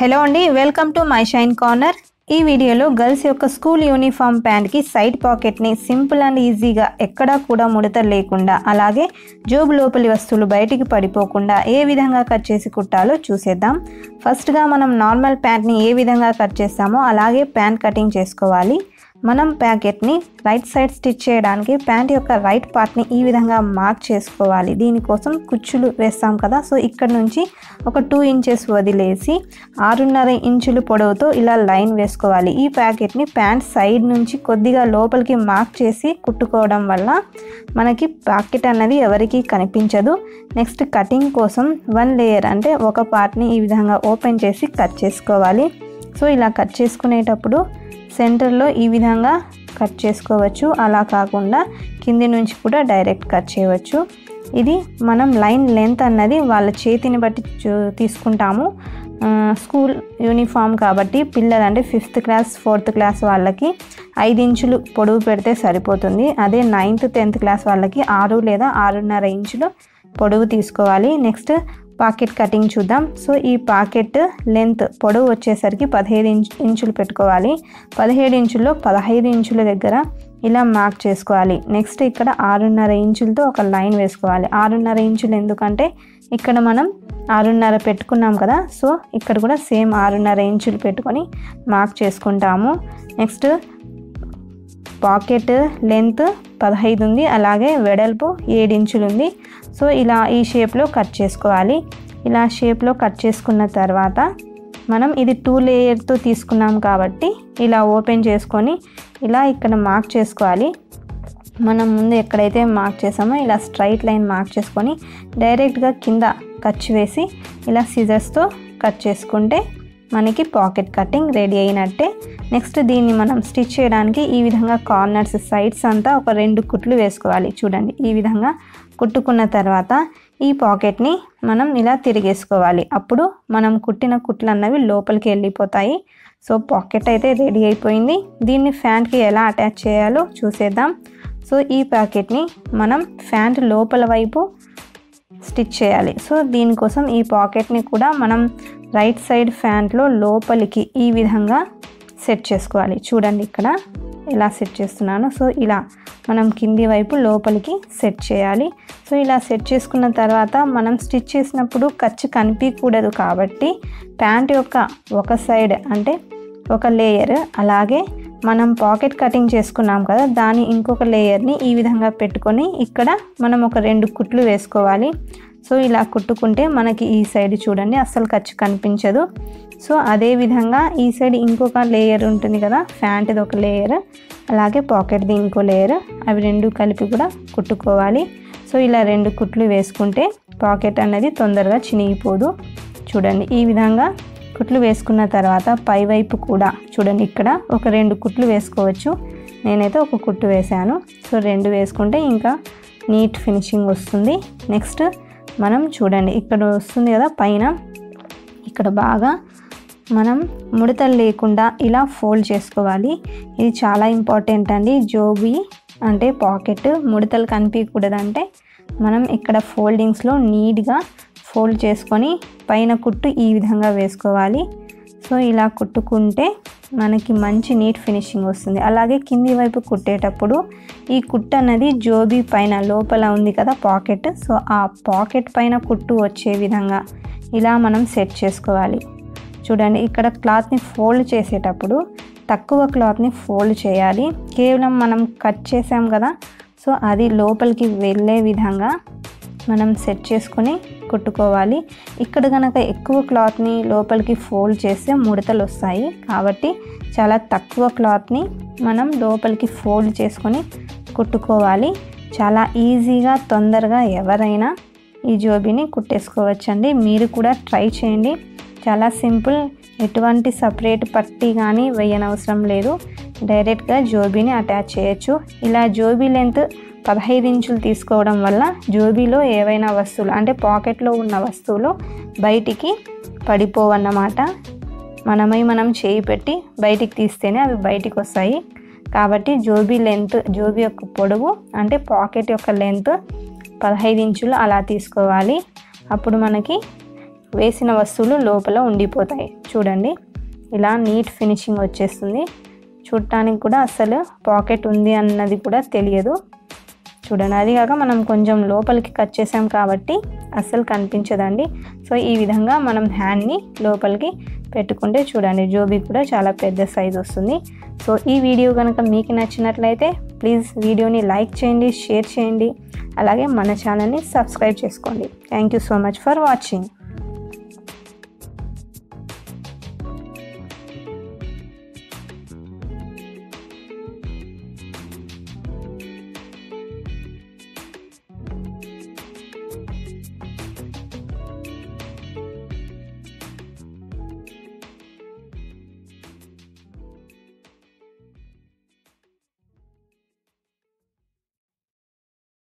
Hello అండి welcome to my shine corner. ఈ వీడియోలో గర్ల్స్ యొక్క స్కూల్ యూనిఫామ్ ప్యాంట్కి సైడ్ పాకెట్ని సింపుల్ అండ్ ఈజీగా ఎక్కడా కూడా ముడత లేకుండా అలాగే జోబు లోపలి వస్తువులు బయటికి పడిపోకుండా ఏ విధంగా కట్ చేసి కుట్టాలో చూసేద్దాం. ఫస్ట్గా మనం నార్మల్ ప్యాంట్ని ఏ విధంగా కట్ చేస్తామో అలాగే ప్యాంట్ కటింగ్ చేసుకోవాలి. మనం ప్యాకెట్ని రైట్ సైడ్ స్టిచ్ చేయడానికి ప్యాంట్ యొక్క రైట్ పార్ట్ని ఈ విధంగా మార్క్ చేసుకోవాలి. దీనికోసం కుచ్చులు వేస్తాం కదా సో ఇక్కడ నుంచి ఒక టూ ఇంచెస్ వదిలేసి ఆరున్నర ఇంచులు పొడవుతో ఇలా లైన్ వేసుకోవాలి. ఈ ప్యాకెట్ని ప్యాంట్ సైడ్ నుంచి కొద్దిగా లోపలికి మార్క్ చేసి కుట్టుకోవడం వల్ల మనకి ప్యాకెట్ అన్నది ఎవరికీ కనిపించదు. నెక్స్ట్ కటింగ్ కోసం వన్ లేయర్ అంటే ఒక పార్ట్ని ఈ విధంగా ఓపెన్ చేసి కట్ చేసుకోవాలి. సో ఇలా కట్ చేసుకునేటప్పుడు సెంటర్లో ఈ విధంగా కట్ చేసుకోవచ్చు. అలా కాకుండా కింది నుంచి కూడా డైరెక్ట్ కట్ చేయవచ్చు. ఇది మనం లైన్ లెంత్ అన్నది వాళ్ళ చేతిని బట్టి చూ- తీసుకుంటాము. స్కూల్ యూనిఫామ్ కాబట్టి పిల్లలు అంటే ఫిఫ్త్ క్లాస్ ఫోర్త్ క్లాస్ వాళ్ళకి ఐదు ఇంచులు పొడవు పెడితే సరిపోతుంది. అదే నైన్త్ టెన్త్ క్లాస్ వాళ్ళకి ఆరు లేదా ఆరున్నర ఇంచులు పొడవు తీసుకోవాలి. నెక్స్ట్ పాకెట్ కటింగ్ చూద్దాం. సో ఈ పాకెట్ లెంత్ పొడవు వచ్చేసరికి పదిహేడు ఇంచు ఇంచులు పెట్టుకోవాలి. పదిహేడు ఇంచుల్లో పదహైదు ఇంచుల దగ్గర ఇలా మార్క్ చేసుకోవాలి. నెక్స్ట్ ఇక్కడ ఆరున్నర ఇంచులతో ఒక లైన్ వేసుకోవాలి. ఆరున్నర ఇంచులు ఎందుకంటే ఇక్కడ మనం ఆరున్నర పెట్టుకున్నాం కదా సో ఇక్కడ కూడా సేమ్ ఆరున్నర ఇంచులు పెట్టుకొని మార్క్ చేసుకుంటాము. నెక్స్ట్ పాకెట్ లెంత్ పదహైదు ఉంది అలాగే వెడల్పు ఏడించులు ఉంది సో ఇలా ఈ షేప్లో కట్ చేసుకోవాలి. ఇలా షేప్లో కట్ చేసుకున్న తర్వాత మనం ఇది టూ లేయర్తో తీసుకున్నాం కాబట్టి ఇలా ఓపెన్ చేసుకొని ఇలా ఇక్కడ మార్క్ చేసుకోవాలి. మనం ముందు ఎక్కడైతే మార్క్ చేసామో ఇలా స్ట్రైట్ లైన్ మార్క్ చేసుకొని డైరెక్ట్గా కింద కట్ వేసి ఇలా సిజర్స్తో కట్ చేసుకుంటే మనకి పాకెట్ కటింగ్ రెడీ అయినట్టే. నెక్స్ట్ దీన్ని మనం స్టిచ్ చేయడానికి ఈ విధంగా కార్నర్స్ సైడ్స్ అంతా ఒక రెండు కుట్లు వేసుకోవాలి. చూడండి ఈ విధంగా కుట్టుకున్న తర్వాత ఈ పాకెట్ని మనం ఇలా తిరిగేసుకోవాలి. అప్పుడు మనం కుట్టిన కుట్లు అన్నవి లోపలికి వెళ్ళిపోతాయి. సో పాకెట్ అయితే రెడీ అయిపోయింది. దీన్ని ఫ్యాంట్కి ఎలా అటాచ్ చేయాలో చూసేద్దాం. సో ఈ ప్యాకెట్ని మనం ఫ్యాంట్ లోపల వైపు స్టిచ్ చేయాలి. సో దీనికోసం ఈ పాకెట్ని కూడా మనం రైట్ సైడ్ ఫ్యాంట్లో లోపలికి ఈ విధంగా సెట్ చేసుకోవాలి. చూడండి ఇక్కడ ఎలా సెట్ చేస్తున్నాను. సో ఇలా మనం కింది వైపు లోపలికి సెట్ చేయాలి. సో ఇలా సెట్ చేసుకున్న తర్వాత మనం స్టిచ్ చేసినప్పుడు ఖర్చు కనిపించకూడదు కాబట్టి ప్యాంట్ యొక్క ఒక సైడ్ అంటే ఒక లేయర్ అలాగే మనం పాకెట్ కటింగ్ చేసుకున్నాం కదా దాని ఇంకొక లేయర్ని ఈ విధంగా పెట్టుకొని ఇక్కడ మనం ఒక రెండు కుట్లు వేసుకోవాలి. సో ఇలా కుట్టుకుంటే మనకి ఈ సైడ్ చూడండి అస్సలు ఖర్చు కనిపించదు. సో అదే విధంగా ఈ సైడ్ ఇంకొక లేయర్ ఉంటుంది కదా ఫ్యాంట్ది ఒక లేయర్ అలాగే పాకెట్ది ఇంకో లేయర్ అవి రెండు కలిపి కూడా కుట్టుకోవాలి. సో ఇలా రెండు కుట్లు వేసుకుంటే పాకెట్ అనేది తొందరగా చినిగిపోదు. చూడండి ఈ విధంగా కుట్లు వేసుకున్న తర్వాత పై వైపు కూడా చూడండి ఇక్కడ ఒక రెండు కుట్లు వేసుకోవచ్చు. నేనైతే ఒక కుట్టు వేశాను. సో రెండు వేసుకుంటే ఇంకా నీట్ ఫినిషింగ్ వస్తుంది. నెక్స్ట్ మనం చూడండి ఇక్కడ వస్తుంది కదా పైన. ఇక్కడ బాగా మనం ముడతలు లేకుండా ఇలా ఫోల్డ్ చేసుకోవాలి. ఇది చాలా ఇంపార్టెంట్ అండి. జోబీ అంటే పాకెట్ ముడతలు కనిపించకూడదంటే మనం ఇక్కడ ఫోల్డింగ్స్లో నీట్గా ఫోల్డ్ చేసుకొని పైన కుట్టు ఈ విధంగా వేసుకోవాలి. సో ఇలా కుట్టుకుంటే మనకి మంచి నీట్ ఫినిషింగ్ వస్తుంది. అలాగే కింది వైపు కుట్టేటప్పుడు ఈ కుట్టు అన్నది జోబీ పైన లోపల ఉంది కదా పాకెట్. సో ఆ పాకెట్ పైన కుట్టు వచ్చే విధంగా ఇలా మనం సెట్ చేసుకోవాలి. చూడండి ఇక్కడ క్లాత్ని ఫోల్డ్ చేసేటప్పుడు తక్కువ క్లాత్ని ఫోల్డ్ చేయాలి. కేవలం మనం కట్ చేసాం కదా సో అది లోపలికి వెళ్ళే విధంగా మనం సెట్ చేసుకొని కుట్టుకోవాలి. ఇక్కడ కనుక ఎక్కువ క్లాత్ని లోపలికి ఫోల్డ్ చేస్తే ముడతలు వస్తాయి. కాబట్టి చాలా తక్కువ క్లాత్ని మనం లోపలికి ఫోల్డ్ చేసుకొని కుట్టుకోవాలి. చాలా ఈజీగా తొందరగా ఎవరైనా ఈ జోబీని కుట్టేసుకోవచ్చండి. మీరు కూడా ట్రై చేయండి. చాలా సింపుల్ ఎటువంటి సపరేట్ పట్టి కానీ వేయనవసరం లేదు. డైరెక్ట్గా జోబీని అటాచ్ చేయొచ్చు. ఇలా జోబీ లెంత్ పదహైదు ఇంచులు తీసుకోవడం వల్ల జోబీలో ఏవైనా వస్తువులు అంటే పాకెట్లో ఉన్న వస్తువులు బయటికి పడిపోవన్నమాట. మనమై మనం చేయి పెట్టి బయటికి తీస్తేనే అవి బయటికి వస్తాయి కాబట్టి జోబీ లెంత్ జోబీ యొక్క పొడవు అంటే పాకెట్ యొక్క లెంత్ పదహైదు ఇంచులు అలా తీసుకోవాలి. అప్పుడు మనకి వేసిన వస్తువులు లోపల ఉండిపోతాయి. చూడండి ఇలా నీట్ ఫినిషింగ్ వచ్చేస్తుంది. చూడటానికి కూడా అసలు పాకెట్ ఉంది అన్నది కూడా తెలియదు. చూడండి. అది కాక మనం కొంచెం లోపలికి కట్ చేసాం కాబట్టి అస్సలు కనిపించదండి. సో ఈ విధంగా మనం హ్యాండ్ని లోపలికి పెట్టుకుంటే చూడండి జోబీ కూడా చాలా పెద్ద సైజ్ వస్తుంది. సో ఈ వీడియో కనుక మీకు నచ్చినట్లయితే ప్లీజ్ వీడియోని లైక్ చేయండి షేర్ చేయండి. అలాగే మన ఛానల్ని సబ్స్క్రైబ్ చేసుకోండి. Thank you so much for watching